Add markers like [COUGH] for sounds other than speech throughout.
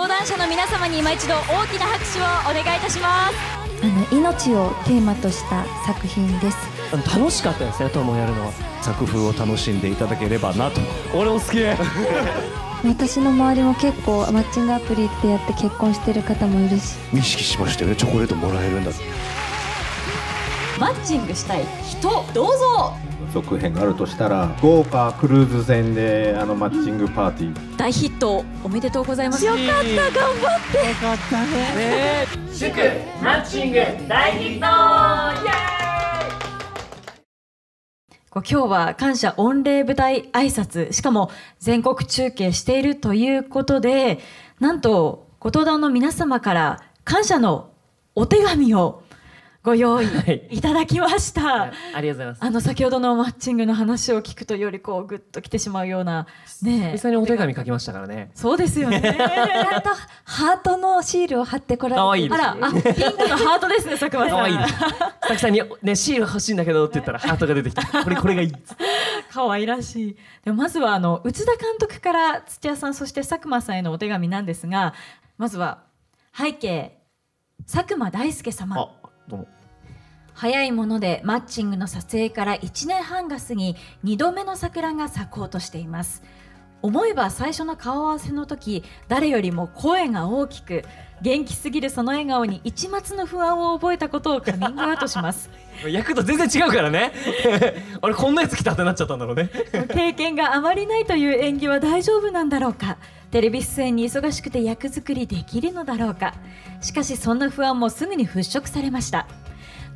相談者の皆様に今一度大きな拍手をお願いいたします。あの命をテーマとした作品です。楽しかったですねトモやるのは作風を楽しんでいただければなと。俺も好き。[LAUGHS] 私の周りも結構マッチングアプリってやって結婚してる方もいるし。意識しましたよねチョコレートもらえるんだ。マッチングしたい人どうぞ続編があるとしたら豪華クルーズ船であのマッチングパーティー。大ヒットおめでとうございます。よかった頑張って。よかったね。祝マッチング大ヒット。イエーイ。今日は感謝御礼舞台挨拶しかも全国中継しているということでなんとご登壇の皆様から感謝のお手紙をご用意い。ただきました、はい、ありがとうございます。あの先ほどのマッチングの話を聞くとよりこうグッときてしまうようなね実際にお手紙書きましたからね。そうですよね。[LAUGHS] とハートのシールを貼ってこられて。あらあピンクのハートですね佐久間さん。可愛い佐さんにねシール欲しいんだけどって言ったらハートが出てきたこれこれがいい。可愛らしい。でもまずはあの内田監督から土屋さんそして佐久間さんへのお手紙なんですがまずは背景佐久間大輔様どうも早いものでマッチングの撮影から1年半が過ぎ2度目の桜が咲こうとしています。思えば最初の顔合わせの時誰よりも声が大きく元気すぎるその笑顔に一抹の不安を覚えたことをカミングアウトします。[LAUGHS] 役と全然違うからね。[LAUGHS] 俺こんなやつ来たってなっちゃったんだろうね。[LAUGHS] 経験があまりないという演技は大丈夫なんだろうか。テレビ出演に忙しくて役作りできるのだろうか。しかしそんな不安もすぐに払拭されました。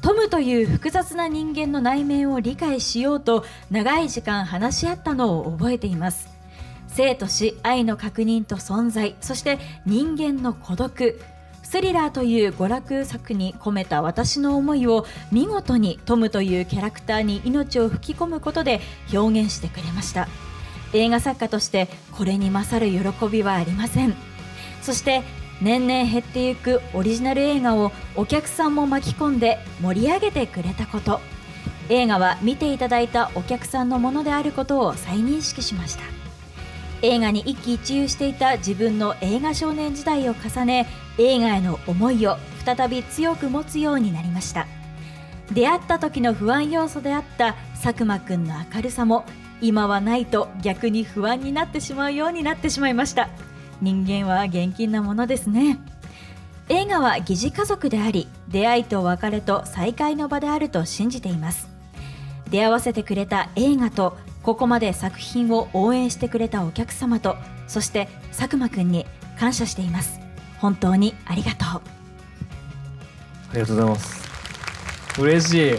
トムという複雑な人間の内面を理解しようと長い時間話し合ったのを覚えています生と死愛の確認と存在そして人間の孤独。スリラーという娯楽作に込めた私の思いを見事にトムというキャラクターに命を吹き込むことで表現してくれました。映画作家としてこれに勝る喜びはありません。そして年々減っていくオリジナル映画をお客さんも巻き込んで盛り上げてくれたこと。映画は見ていただいたお客さんのものであることを再認識しました。映画に一喜一憂していた自分の映画少年時代を重ね映画への思いを再び強く持つようになりました。出会った時の不安要素であった佐久間くんの明るさも今はないと逆に不安になってしまうようになってしまいました。人間は現金なものですね。映画は疑似家族であり出会いと別れと再会の場であると信じています。出会わせてくれた映画とここまで作品を応援してくれたお客様とそして佐久間くんに感謝しています。本当にありがとう。ありがとうございます。嬉しい。い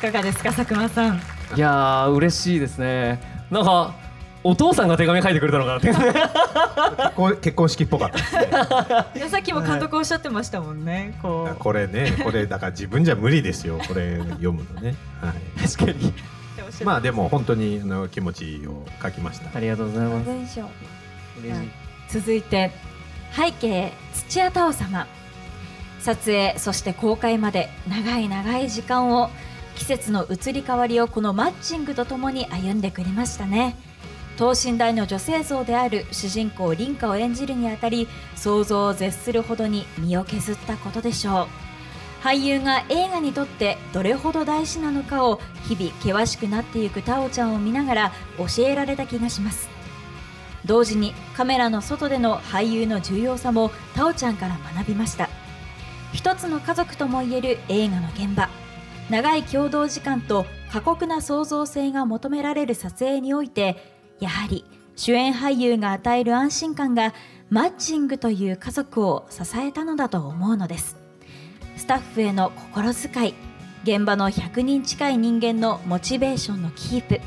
かがですか佐久間さん？いやー嬉しいですね。なんかお父さんが手紙書いてくれたのかなって。結婚結婚式っぽかったですね。[LAUGHS] いやさっきも監督おっしゃってましたもんね、こう。これねこれだから自分じゃ無理ですよ。これ読むのね、はい、確かにまあでも本当にあの気持ちを書きました。ありがとうございます。文章続いて背景土屋太鳳様。撮影そして公開まで長い長い時間を季節の移り変わりをこのマッチングとともに歩んでくれましたね。等身大の女性像である主人公凛花を演じるにあたり想像を絶するほどに身を削ったことでしょう俳優が映画にとってどれほど大事なのかを日々険しくなっていくタオちゃんを見ながら教えられた気がします。同時にカメラの外での俳優の重要さもタオちゃんから学びました。一つの家族ともいえる映画の現場。長い共同時間と過酷な創造性が求められる撮影においてやはり主演俳優が与える安心感がマッチングという家族を支えたのだと思うのです。スタッフへの心遣い現場の100人近い人間のモチベーションのキープ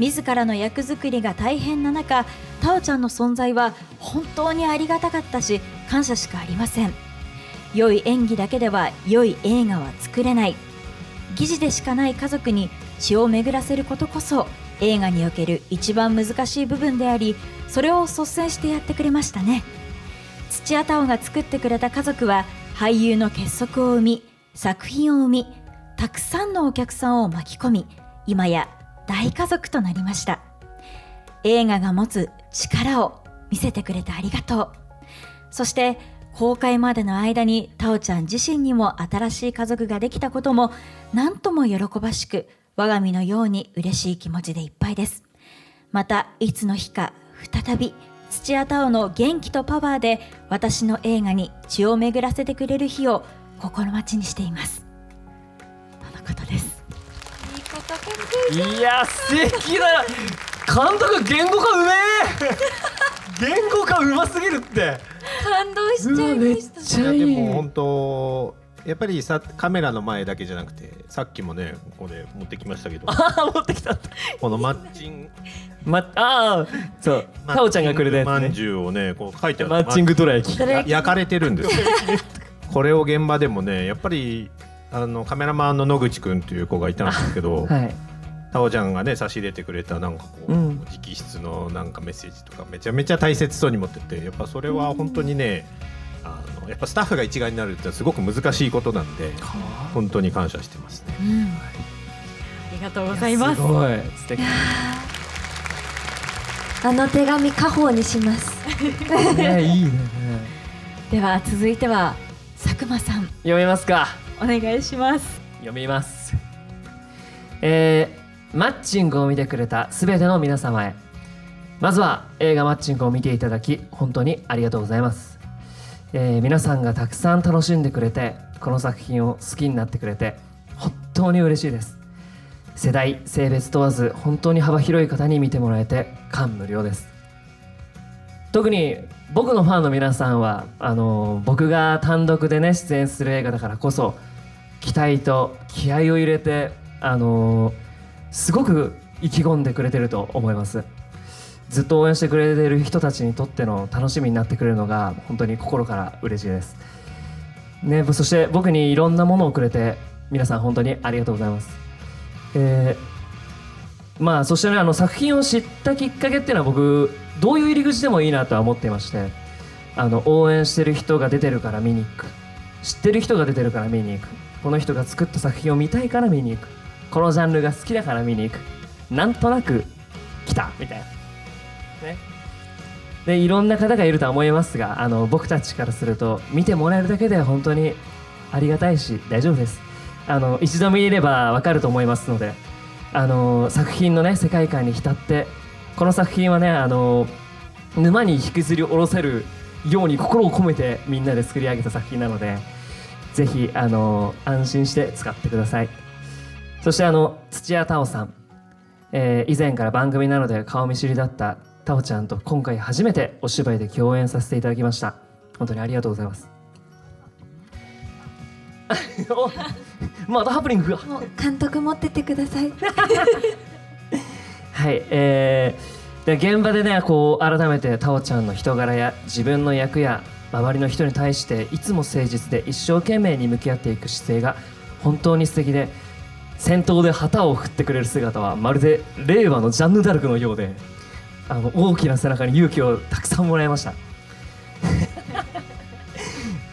自らの役作りが大変な中タオちゃんの存在は本当にありがたかったし感謝しかありません。良い演技だけでは良い映画は作れない。疑似でしかない家族に血を巡らせることこそ映画における一番難しい部分でありそれを率先してやってくれましたね。土屋太鳳が作ってくれた家族は俳優の結束を生み作品を生みたくさんのお客さんを巻き込み今や大家族となりました。映画が持つ力を見せてくれてありがとう。そして公開までの間にタオちゃん自身にも新しい家族ができたことも何とも喜ばしく我が身のように嬉しい気持ちでいっぱいです。またいつの日か再び土屋太鳳の元気とパワーで私の映画に血を巡らせてくれる日を心待ちにしています。とのことです。いいことかいや素敵だ監督言語化うめえ。[LAUGHS] 言語化うますぎるって。感動しちゃいました。ちゃいやでも本当やっぱりさカメラの前だけじゃなくてさっきもねこれ持ってきましたけど。[LAUGHS] ああ持ってきた。このマッチングまああそう。タオちゃんがくれたやまんつねじゅうをねこう書いてある。マッチングドラ焼き焼かれてるんですよ。[LAUGHS] これを現場でもねやっぱりあのカメラマンの野口くんという子がいたんですけど、はい。タオちゃんがね差し入れてくれたなんかこう、うん。直筆のなんかメッセージとかめちゃめちゃ大切そうに持っててやっぱそれは本当にねあのやっぱスタッフが一丸になるってすごく難しいことなんで本当に感謝してますね。うんありがとうございます。すごい。素敵。[LAUGHS] あの手紙家宝にします。ねいいね。では続いては佐久間さん。読みますか。お願いします。読みます。えー、マッチングを見てくれたすべての皆様へ。まずは映画マッチングを見ていただき本当にありがとうございます、えー皆さんがたくさん楽しんでくれてこの作品を好きになってくれて本当に嬉しいです。世代性別問わず本当に幅広い方に見てもらえて感無量です。特に僕のファンの皆さんはあの僕が単独でね出演する映画だからこそ期待と気合を入れてあのすごく意気込んでくれてると思います。ずっと応援してくれてる人たちにとっての楽しみになってくれるのが本当に心から嬉しいです。ね、そして僕にいろんなものをくれて皆さん本当にありがとうございます、えーまあそしてねあの作品を知ったきっかけっていうのは僕どういう入り口でもいいなとは思っていましてあの応援してる人が出てるから見に行く。知ってる人が出てるから見に行く。この人が作った作品を見たいから見に行く。このジャンルが好きだから見に行く。なんとなく来たみたいな。ね。でいろんな方がいるとは思いますがあの僕たちからすると見てもらえるだけで本当にありがたいし大丈夫です。あの一度見ればわかると思いますのであの作品のね世界観に浸ってこの作品はねあの沼に引きずり下ろせるように心を込めてみんなで作り上げた作品なのでぜひあの安心して使ってください。そしてあの土屋太鳳さん、えー以前から番組なので顔見知りだった太鳳ちゃんと今回初めてお芝居で共演させていただきました。本当にありがとうございます。[LAUGHS] おまたハプニングが。監督持ってってください。[LAUGHS] はい、えー、で現場でねこう改めて太鳳ちゃんの人柄や自分の役や周りの人に対していつも誠実で一生懸命に向き合っていく姿勢が本当に素敵で戦闘で旗を振ってくれる姿はまるで令和のジャンヌ・ダルクのようであの大きな背中に勇気をたくさんもらいました。[LAUGHS]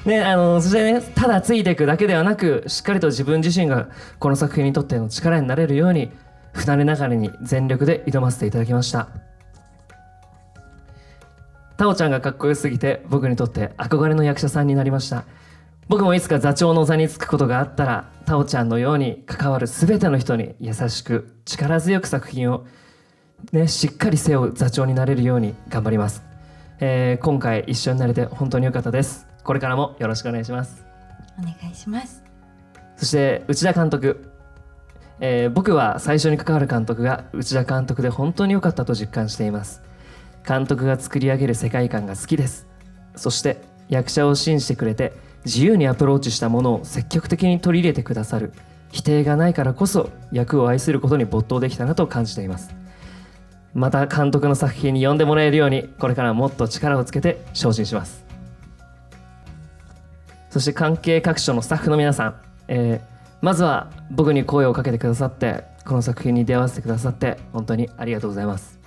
ね、あのそしてねただついていくだけではなくしっかりと自分自身がこの作品にとっての力になれるように不慣れながらに全力で挑ませていただきましたタオちゃんがかっこよすぎて僕にとって憧れの役者さんになりました僕もいつか座長の座につくことがあったらタオちゃんのように関わる全ての人に優しく力強く作品を、ね、しっかり背負う座長になれるように頑張ります、えー今回一緒になれて本当に良かったです。これからもよろしくお願いします。お願いします。そして内田監督、えー僕は最初に関わる監督が内田監督で本当に良かったと実感しています。監督が作り上げる世界観が好きです。そして役者を信じてくれて自由にアプローチしたものを積極的に取り入れてくださる。否定がないからこそ役を愛することに没頭できたなと感じていますまた監督の作品に呼んでもらえるようにこれからもっと力をつけて精進します。そして関係各所のスタッフの皆さん、えーまずは僕に声をかけてくださってこの作品に出会わせてくださって本当にありがとうございます、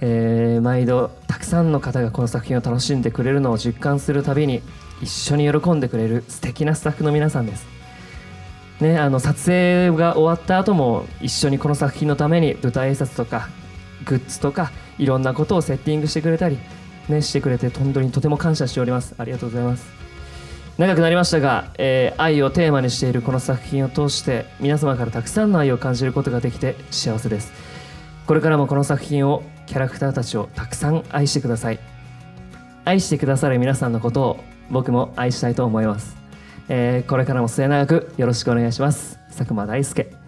えー毎度たくさんの方がこの作品を楽しんでくれるのを実感するたびに一緒に喜んでくれる素敵なスタッフの皆さんです。ね、あの撮影が終わった後も一緒にこの作品のために舞台挨拶とかグッズとかいろんなことをセッティングしてくれたりねしてくれて本当にとても感謝しております。ありがとうございます。長くなりましたが、えー愛をテーマにしているこの作品を通して皆様からたくさんの愛を感じることができて幸せです。これからもこの作品をキャラクターたちをたくさん愛してください。愛してくださる皆さんのことを僕も愛したいと思います、えーこれからも末永くよろしくお願いします。佐久間大輔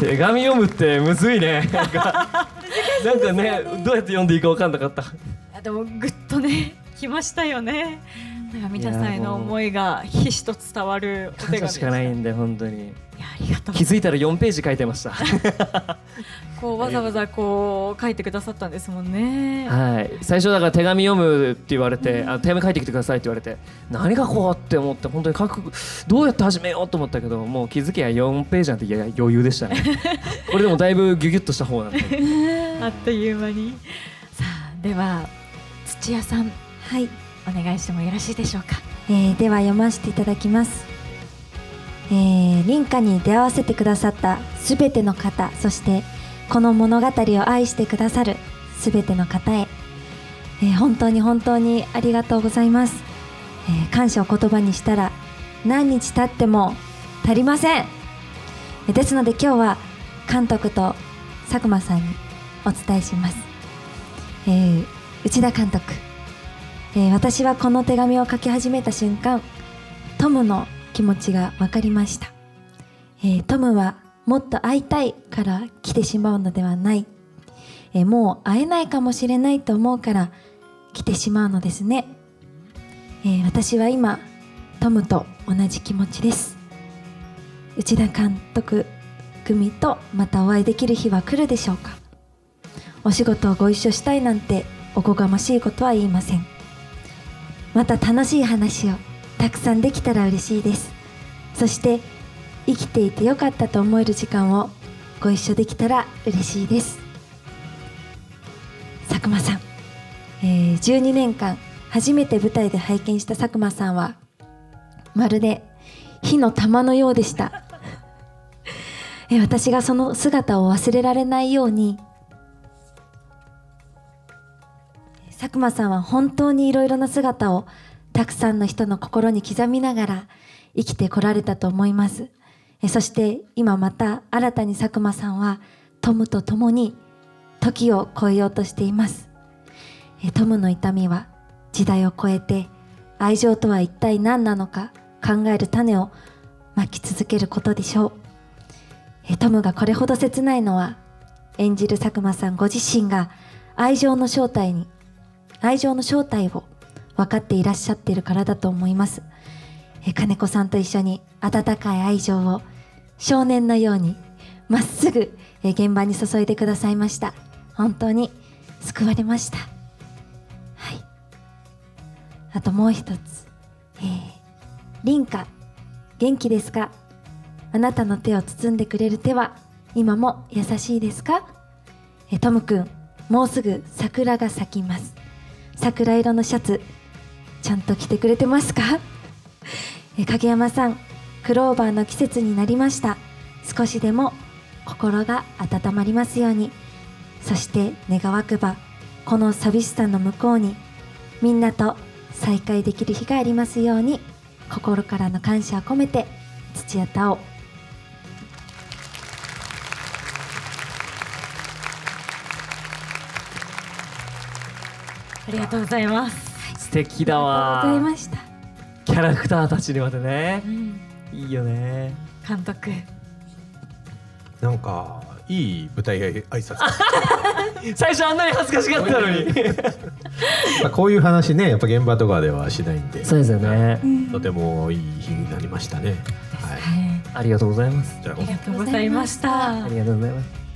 手紙読むってむずいね。[LAUGHS] なんかなんかねどうやって読んでいいか分かんなかった。あでもぐっとね来ましたよね。なんか皆さんへの思いがひしと伝わるお手紙でしかないんで本当に気づいたら4ページ書いてました。[LAUGHS] こうわざわざこう書いてくださったんですもんね。はい。最初だから手紙読むって言われて、あの手紙書いてきてくださいって言われて何がこうって思って本当に書くどうやって始めようと思ったけどもう気づけば4ページなんていや余裕でしたね。[LAUGHS] これでもだいぶギュギュッとした方なんで。あっという間に。さあでは土屋さん。はい、お願いしてもよろしいでしょうか？えーでは読ませていただきます、えー、林家に出会わせてくださったすべての方そしてこの物語を愛してくださるすべての方へ、えー本当に本当にありがとうございます、えー感謝を言葉にしたら何日経っても足りません。ですので今日は監督と佐久間さんにお伝えします、えー内田監督。えー私はこの手紙を書き始めた瞬間トムの気持ちが分かりました、えートムはもっと会いたいから来てしまうのではない、えーもう会えないかもしれないと思うから来てしまうのですね、えー私は今トムと同じ気持ちです。内田監督組とまたお会いできる日は来るでしょうか。お仕事をご一緒したいなんておこがましいことは言いません。また楽しい話をたくさんできたら嬉しいです。そして生きていてよかったと思える時間をご一緒できたら嬉しいです。佐久間さん、えー12年間初めて舞台で拝見した佐久間さんはまるで火の玉のようでした。[LAUGHS] え私がその姿を忘れられないように佐久間さんは本当にいろいろな姿をたくさんの人の心に刻みながら生きてこられたと思います。えそして今また新たに佐久間さんはトムと共に時を超えようとしています。えトムの痛みは時代を超えて愛情とは一体何なのか考える種をまき続けることでしょう。えトムがこれほど切ないのは演じる佐久間さんご自身が愛情の正体に愛情の正体を分かっていらっしゃってるからだと思います。え金子さんと一緒に温かい愛情を少年のようにまっすぐえ現場に注いでくださいました。本当に救われました。はい。あともう一つ。えー、凛花元気ですか？あなたの手を包んでくれる手は今も優しいですか？えトムくんもうすぐ桜が咲きます。桜色のシャツちゃんと着てくれてますか？影山さんクローバーの季節になりました。少しでも心が温まりますように。そして願わくばこの寂しさの向こうにみんなと再会できる日がありますように心からの感謝を込めて土屋太鳳。ありがとうございます。素敵だありがとうございわました。キャラクターたちにまでね。うん。いいよね。監督。なんかいい舞台挨拶。[LAUGHS] 最初あんなに恥ずかしがってたのに。ま [LAUGHS] あこういう話ねやっぱ現場とかではしないんで。そうですよね。とてもいい日になりましたね。はいはい。ありがとうございます。じゃあ。ありがとうございました。あ。りがとうございます